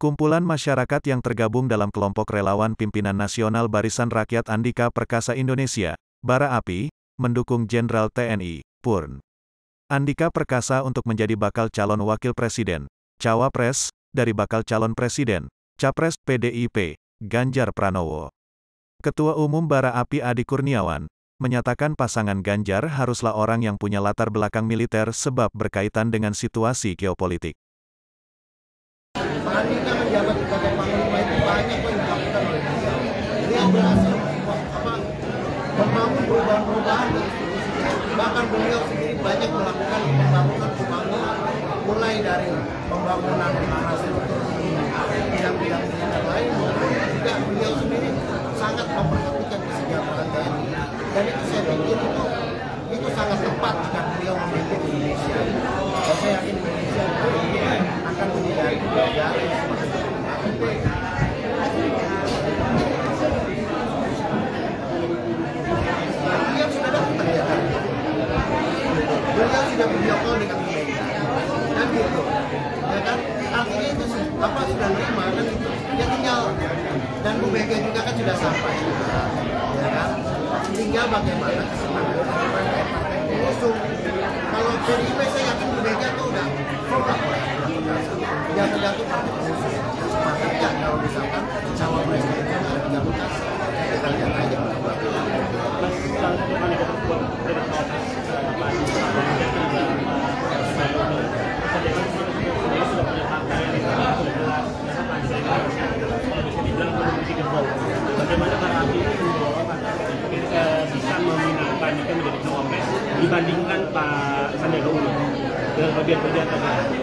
Kumpulan masyarakat yang tergabung dalam kelompok relawan pimpinan nasional Barisan Rakyat Andika Perkasa Indonesia, Bara Api, mendukung Jenderal TNI, Purn. Andika Perkasa untuk menjadi bakal calon wakil presiden, cawapres, dari bakal calon presiden, capres PDIP, Ganjar Pranowo. Ketua Umum Bara Api Adi Kurniawan, menyatakan pasangan Ganjar haruslah orang yang punya latar belakang militer sebab berkaitan dengan situasi geopolitik. Pak Andika menjabat sebagai panglima itu banyak yang dilakukan oleh beliau. Beliau berhasil apa, membangun perubahan-perubahan. Bahkan beliau sendiri banyak melakukan pembangunan-pembangunan mulai dari pembangunan infrastruktur bidang-bidang militer lain juga beliau sendiri sangat memperhatikan kesejahteraan TNI dan itu saya pikir itu itu sangat tepat jika beliau memimpin Indonesia saya yakin Indonesia itu akan menjadi negara yang semakin baik. Beliau sudah dapat ternyata. Beliau sudah video call dengan Mega. Dan gitu. Ya kan? Artinya itu apa sudah nerima kan itu. Ya tinggal dan Bu Mega juga kan sudah sampai. Ya kan? Tinggal bagaimana pengusung. Kalau PDIP saya yakin Bu Mega tuh udah firm Ya partai pengusung. Ya sepakat ya kalau misalkan cawapres itu ada tiga bekas. Kita lihat aja. Mas, salah satu kandidat kuat dari cawapres Pak Anies sendiri sudah punya partai yang sudah jelas, ya Pak Anies kalau bisa dibilang politisi gerbong. Bagaimana Pak Rabi ini mendorong agar eh, bisa meminang Pak Andika menjadi cawapres dibandingkan Pak Sandiaga Uno dengan bagian kerja tadi?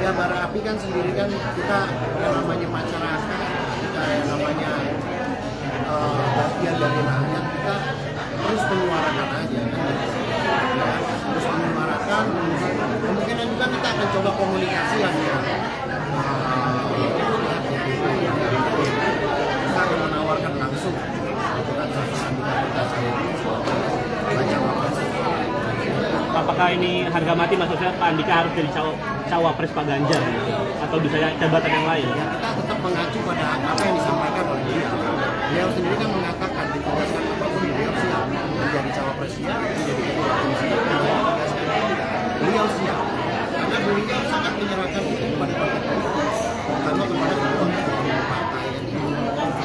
ya bara api kan sendiri kan kita yang namanya masyarakat kita yang namanya eh, bagian dari rakyat kita terus menyuarakan aja kan? Ya, terus menyuarakan. Kemungkinan juga kita akan coba komunikasi lah ya. Kita akan menawarkan langsung itu kan sosok Andika Perkasa ini baca wapres Apakah ini harga mati maksudnya Pak Andika harus jadi caw cawapres Pak Ganjar gitu? atau bisa jabatan yang lain? ya kita tetap mengacu pada apa yang disampaikan oleh beliau. Beliau sendiri kan mengatakan ditugaskan apa pun beliau siap menjadi cawapresnya, menjadi ketua komisi beliau beliau siap karena beliau sangat menyerahkan itu kepada partai politik, terutama kepada ketua ketua partai ini.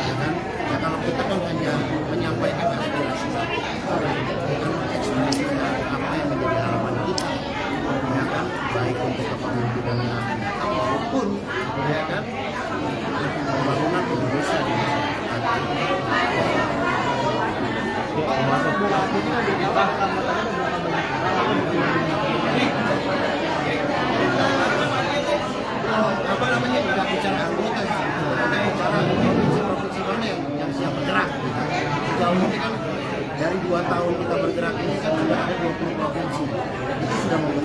Ya kan? Ya kalau kita kan hanya menyampaikan aspirasi saja, bukan mengekspresikan apa yang menjadi harapan kita ya kan baik untuk kepemimpinan yang akan datang maupun ya kan pembangunan Indonesia di masa depan. Apa bergerak. Sejauh kan dari dua tahun kita bergerak ini kan sudah ada 20 provinsi. Itu sudah membentuk